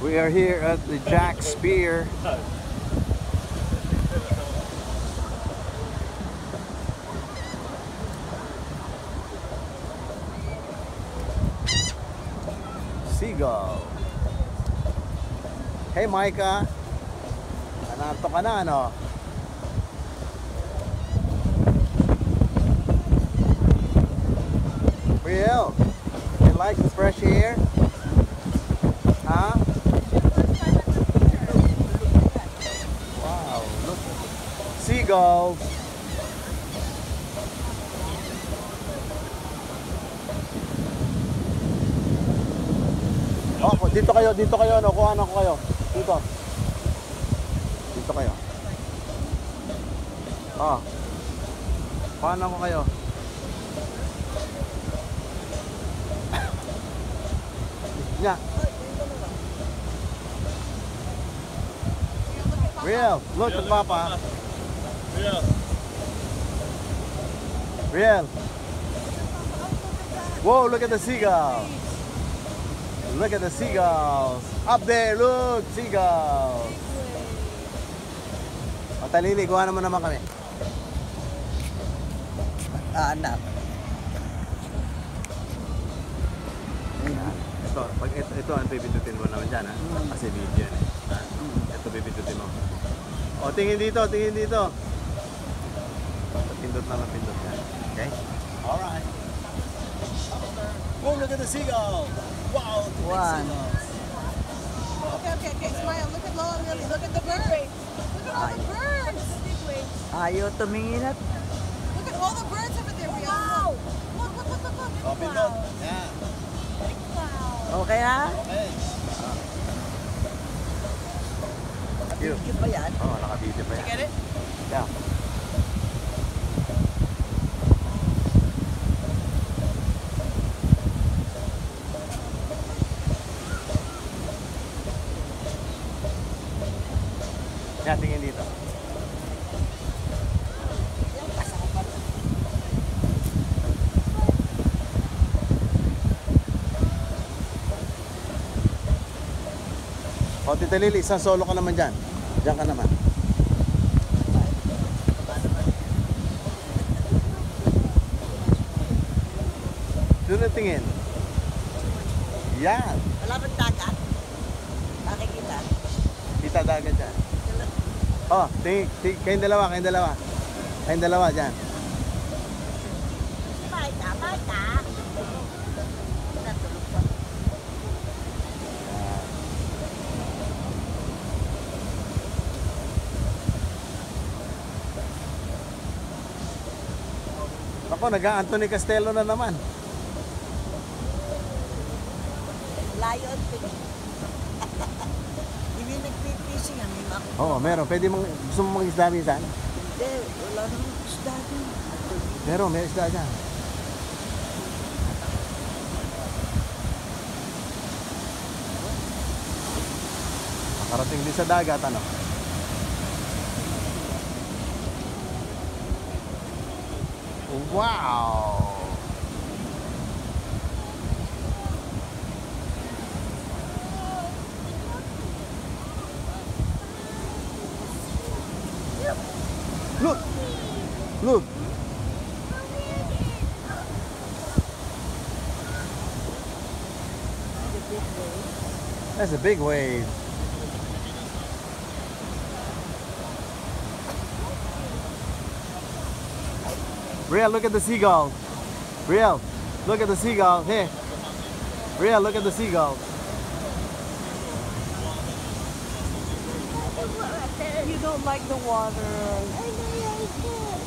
We are here at the Jack Spear. Seagull. Hey Micah. Nananto ka na ano? Real. You like the fresh air? Huh? Seagulls. Oh, dito kayo, dito kayo, ano, kuha ko kayo. Dito. Dito kayo. Oh. Kuha ko kayo. Nya. Real, look at Papa. Yeah. Real. Whoa, look at the seagulls. Look at the seagulls. Up there, look, seagulls. O talili, kuha naman naman kami. Anak. Ito, pag ito, ito ang pipindutin mo naman dyan, ha? Kasi video yan, eh. Ito pipindutin mo. O, tingin dito, tingin dito. Na lang, pindot yan. Okay? Alright. Oh, look at the seagull. Wow, the big One. seagulls. Okay, okay, okay. Smile. Look at Lola Lily. Look at the birds. Look at all the birds. Ayaw tumingin at Look at all the birds over there. Wow. Look, look, look, look, look. Oh, pindot. Yan. okay na? Okay. Video pa yan? Oh, naka-video pa yan. Get it? Yeah. Yan, tingin dito. O, Tita Lili, isang solo ka naman dyan. Diyan ka naman. Doon ang tingin. Yan. Wala bang dagat? Nakikita? Kita dagat dyan. Oh, tingin, tingin, kayong dalawa, kayong dalawa. Kayong dalawa dyan. Bata, bata. Pa. Ako, nag-Anthony Castello na naman. Lion pig. Hindi nagpipishing ang mga Oo, oh, meron. Pwede mong, gusto mo mga isda minsan? Hindi, wala namang isda dun. Meron, may isda dyan. Nakarating din sa dagat, ano? Wow! Look! That's a big wave. Real, look at the seagull. Real, look at the seagull. Here. Real, look at the seagull. You don't like the water.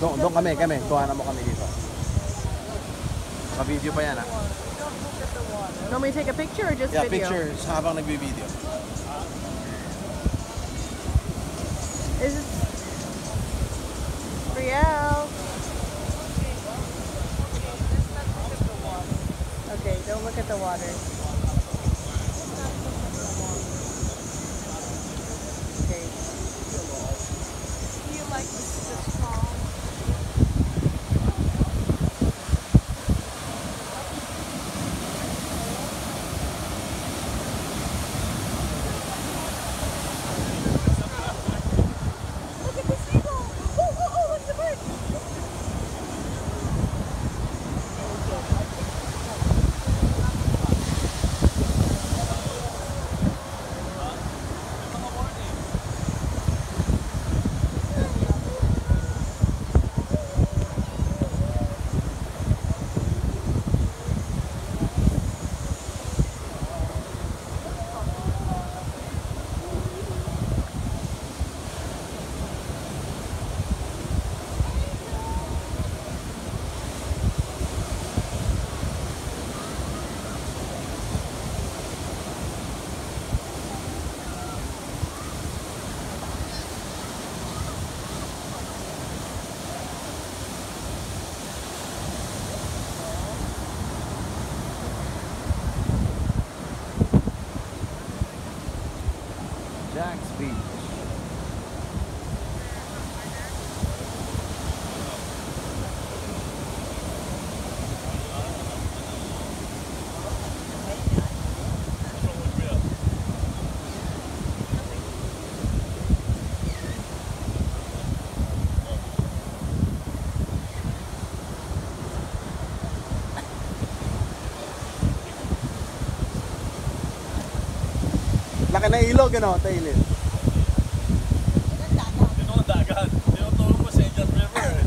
Doon, doon kami, kami. Kuhanan mo kami dito. Naka-video pa yan, ha? You want me to take a picture or just Yeah, video? pictures habang nagbi-video. Is it Riel? Okay, don't look at the water. Laki ng ilog, ano, Taylor? Ito ang dagat. Sa Indian River. eh.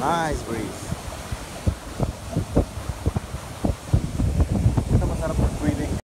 Nice breeze.